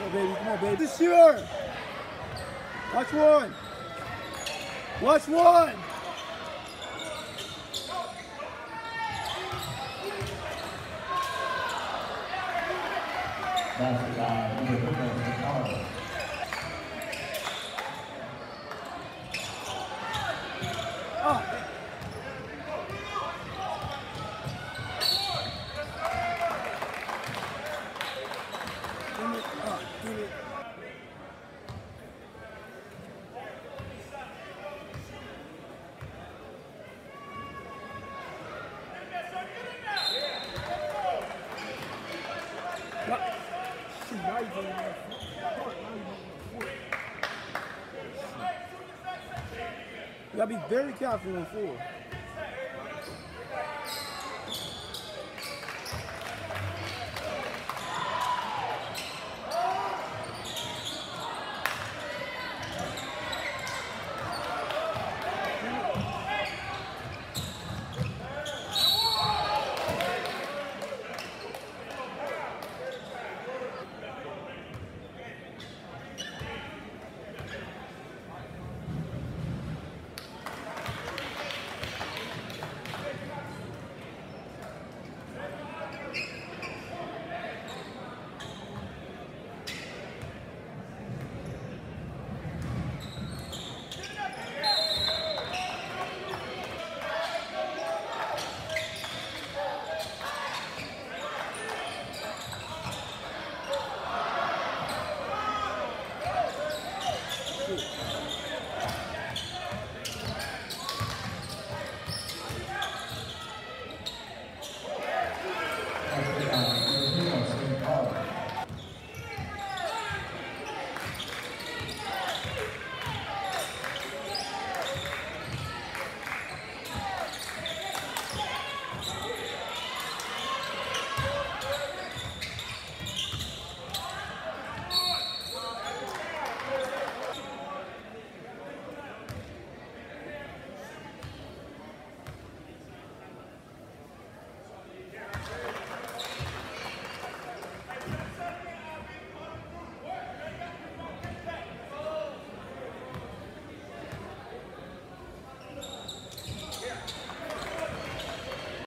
Come on, baby. Come on, baby. This sure. Watch one. Watch one. Gosta da São You gotta be very careful on four.